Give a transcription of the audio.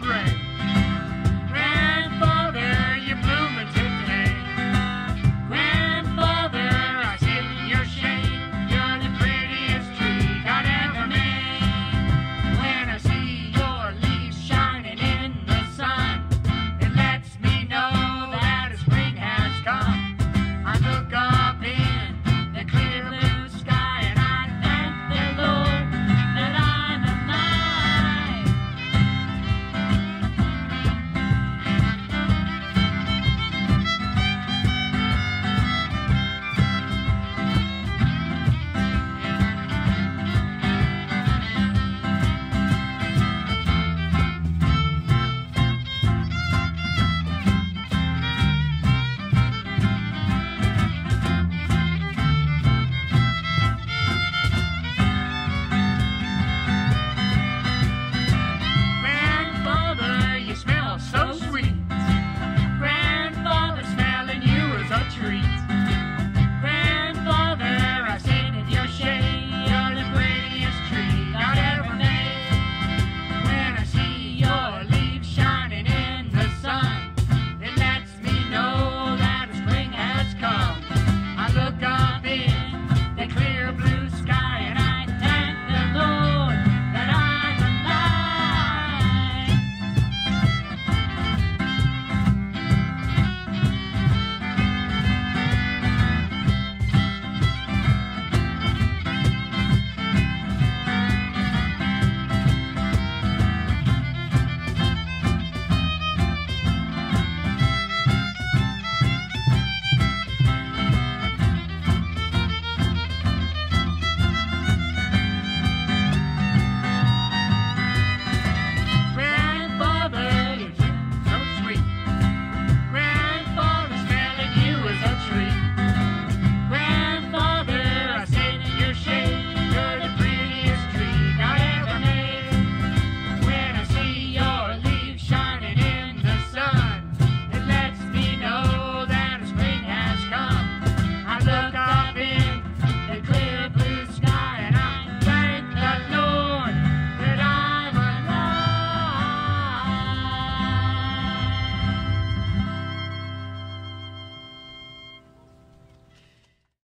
friend.